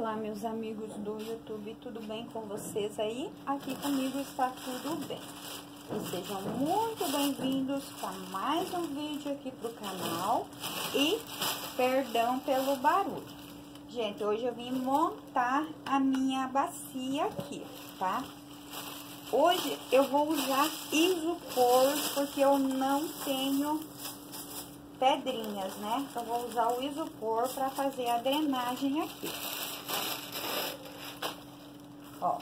Olá, meus amigos do YouTube, tudo bem com vocês aí? Aqui comigo está tudo bem. E sejam muito bem-vindos para mais um vídeo aqui pro canal. E perdão pelo barulho. Gente, hoje eu vim montar a minha bacia aqui, tá? Hoje eu vou usar isopor, porque eu não tenho pedrinhas, né? Eu vou usar o isopor para fazer a drenagem aqui. Ó,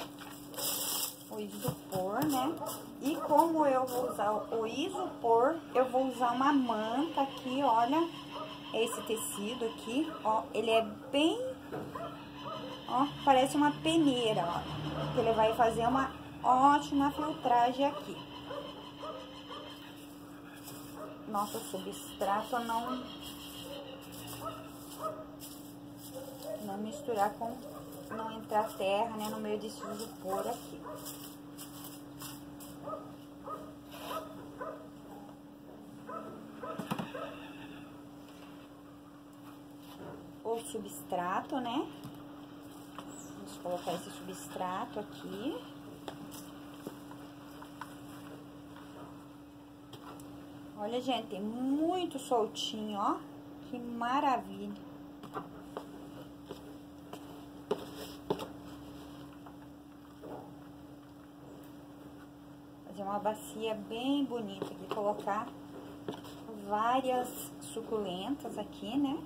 o isopor, né? E como eu vou usar o isopor, eu vou usar uma manta aqui, olha, esse tecido aqui, ó, ele é bem, ó, parece uma peneira, ó, ele vai fazer uma ótima filtragem aqui. Nosso substrato não, não misturar com, não entrar terra, né, no meio desse isopor aqui. O substrato, né? Vamos colocar esse substrato aqui. Olha, gente, muito soltinho, ó. Que maravilha. Fazer uma bacia bem bonita aqui, colocar várias suculentas aqui, né?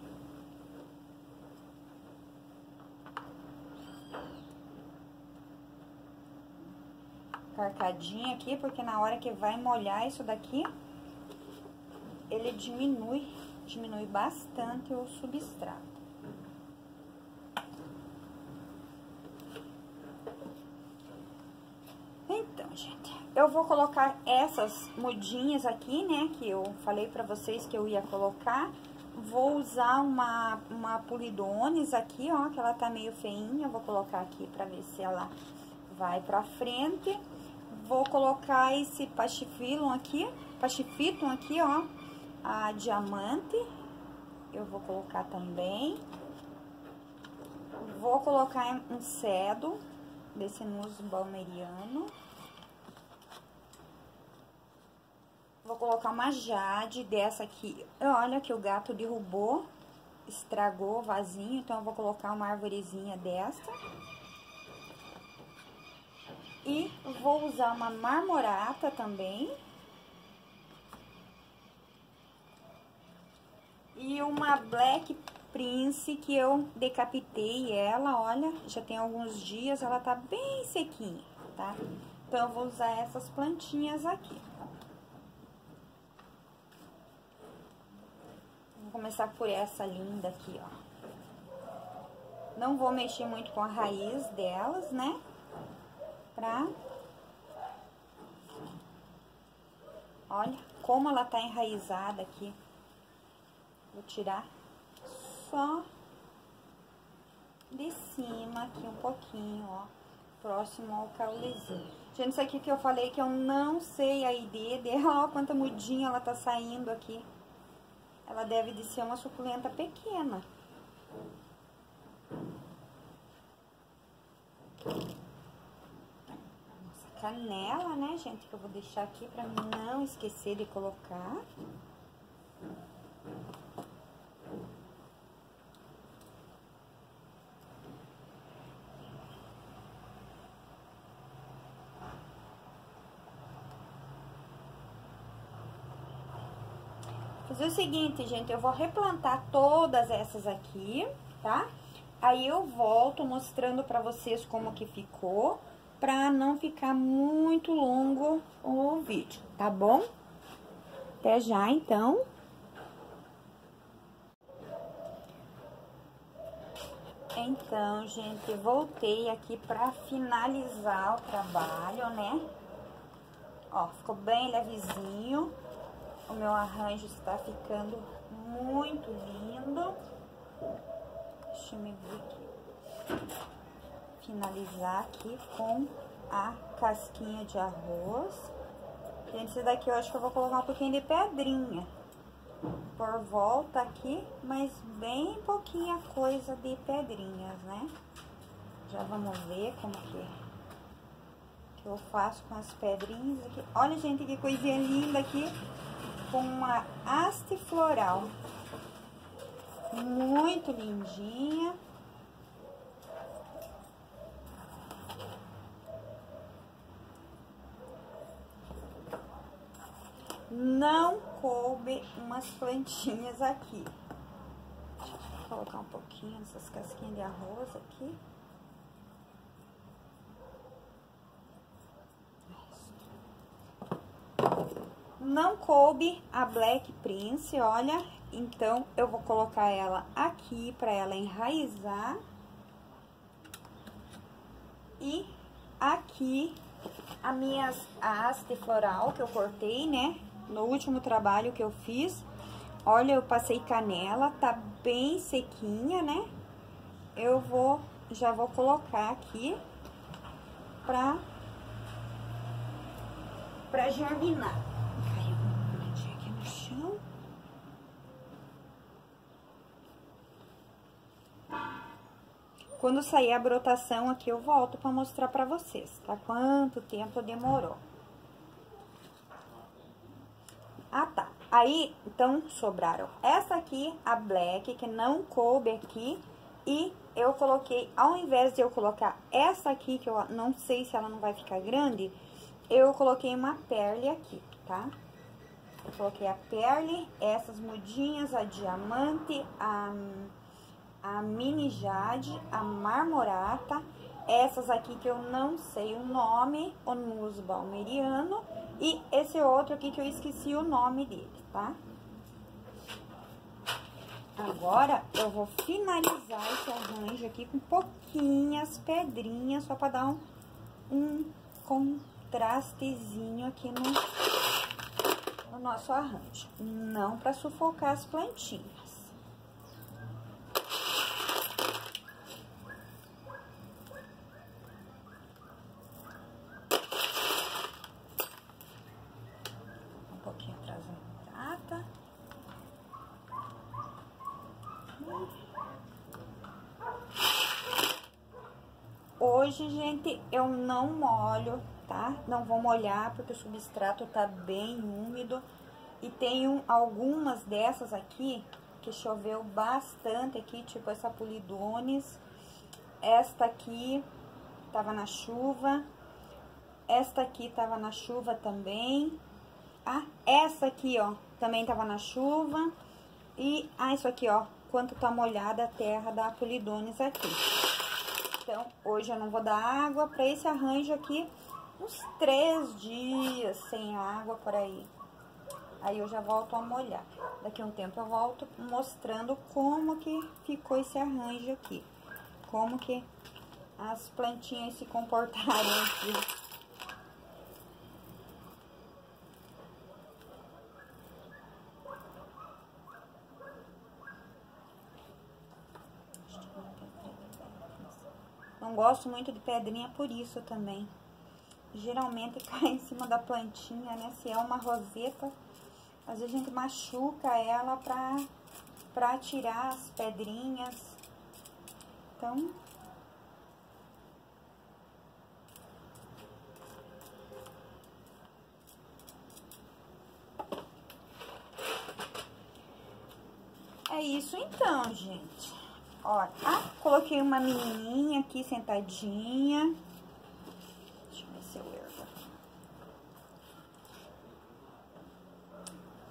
Carcadinha aqui, porque na hora que vai molhar isso daqui, ele diminui, diminui bastante o substrato. Então, gente, eu vou colocar essas mudinhas aqui, né, que eu falei pra vocês que eu ia colocar. Vou usar uma, uma polidones aqui, ó, que ela tá meio feinha, vou colocar aqui pra ver se ela vai pra frente. Vou colocar esse pachifilum aqui, pachifitum aqui, ó, a diamante, eu vou colocar também. Vou colocar um cedo desse muso balmeriano. Colocar uma jade dessa aqui. Olha que o gato derrubou, estragou o vasinho, então eu vou colocar uma arvorezinha dessa. E vou usar uma marmorata também. E uma Black Prince que eu decapitei ela, olha, já tem alguns dias, ela tá bem sequinha, tá? Então, eu vou usar essas plantinhas aqui. Começar por essa linda aqui, ó. Não vou mexer muito com a raiz delas, né? Pra... Olha como ela tá enraizada aqui. Vou tirar só de cima aqui um pouquinho, ó, próximo ao caulezinho. Gente, isso aqui que eu falei que eu não sei a ID dela, ó, quanta mudinha ela tá saindo aqui. Ela deve de ser uma suculenta pequena. Nossa, canela, né, gente, que eu vou deixar aqui pra não esquecer de colocar. Fazer o seguinte, gente, eu vou replantar todas essas aqui, tá? Aí eu volto mostrando pra vocês como que ficou, pra não ficar muito longo o vídeo, tá bom? Até já, então. Então, gente, voltei aqui pra finalizar o trabalho, né? Ó, ficou bem levezinho. O meu arranjo está ficando muito lindo. Deixa eu me ver aqui. Finalizar aqui com a casquinha de arroz. Gente, esse daqui eu acho que eu vou colocar um pouquinho de pedrinha. por volta aqui, mas bem pouquinha coisa de pedrinhas, né? Já vamos ver como que, que eu faço com as pedrinhas aqui. Olha, gente, que coisinha linda aqui, com uma haste floral. Muito lindinha. Não coube umas plantinhas aqui. Deixa eu colocar um pouquinho essas casquinhas de arroz aqui. Não coube a Black Prince, olha. Então, eu vou colocar ela aqui para ela enraizar. E aqui a minha haste floral que eu cortei, né? no último trabalho que eu fiz. Olha, eu passei canela, tá bem sequinha, né? Eu vou, já vou colocar aqui pra, pra germinar. Caiu uma aqui no chão. Quando sair a brotação aqui, eu volto pra mostrar pra vocês, tá? Quanto tempo demorou. Ah, tá. Aí, então, sobraram essa aqui, a black, que não coube aqui. E eu coloquei, ao invés de eu colocar essa aqui, que eu não sei se ela não vai ficar grande, eu coloquei uma perle aqui, tá? Eu coloquei a perle, essas mudinhas, a diamante, a, a mini jade, a marmorata, essas aqui que eu não sei o nome, o nus balmeriano e esse outro aqui que eu esqueci o nome dele, tá? Agora, eu vou finalizar esse arranjo aqui com pouquinhas pedrinhas, só pra dar um, um contrastezinho aqui no, no nosso arranjo. Não pra sufocar as plantinhas. Hoje, gente, eu não molho, tá? Não vou molhar porque o substrato tá bem úmido. E tenho algumas dessas aqui que choveu bastante aqui, tipo essa Polidones. Esta aqui tava na chuva. Esta aqui tava na chuva também. Ah, essa aqui, ó, também tava na chuva. E, ah, isso aqui, ó, quanto tá molhada a terra da Polidones aqui. Então, hoje eu não vou dar água para esse arranjo aqui uns três dias sem água por aí. Aí eu já volto a molhar. Daqui a um tempo eu volto mostrando como que ficou esse arranjo aqui. Como que as plantinhas se comportaram aqui. Gosto muito de pedrinha por isso também. Geralmente cai em cima da plantinha, né? Se é uma roseta, às vezes a gente machuca ela pra, pra tirar as pedrinhas. Então, É isso então, gente. Ó, ah, coloquei uma menininha aqui sentadinha. Deixa eu ver se eu ergo.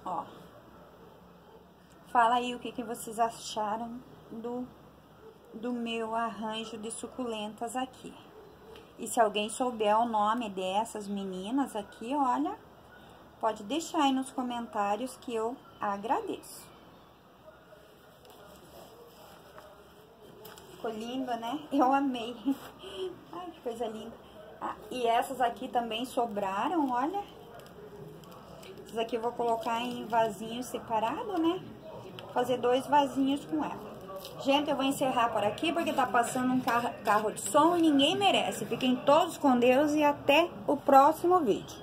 Ó. Fala aí o que, que vocês acharam do, do meu arranjo de suculentas aqui. E se alguém souber o nome dessas meninas aqui, olha, pode deixar aí nos comentários que eu agradeço. Ficou linda, né? Eu amei. Ai, que coisa linda. Ah, e essas aqui também sobraram, olha. Essas aqui eu vou colocar em vasinho separado, né? Fazer dois vasinhos com ela. Gente, eu vou encerrar por aqui porque tá passando um carro, carro de som e ninguém merece. Fiquem todos com Deus e até o próximo vídeo.